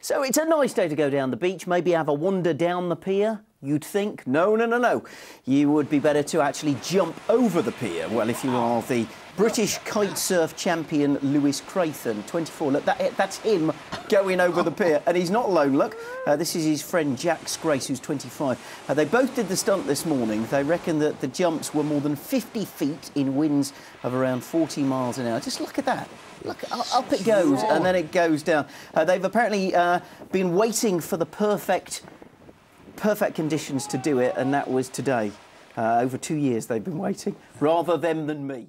So it's a nice day to go down the beach, maybe have a wander down the pier. You'd think, no, no, no, no. You would be better to actually jump over the pier. Well, if you are the British kite surf champion Lewis Crathern, 24. Look, that, that's him going over the pier. And he's not alone, look. Uh, this is his friend Jake Scrace, who's 25. Uh, they both did the stunt this morning. They reckon that the jumps were more than 50 feet in winds of around 40 miles an hour. Just look at that. Look, up it goes, and then it goes down. Uh, they've apparently uh, been waiting for the perfect perfect conditions to do it, and that was today. Uh, over two years they've been waiting, rather them than me.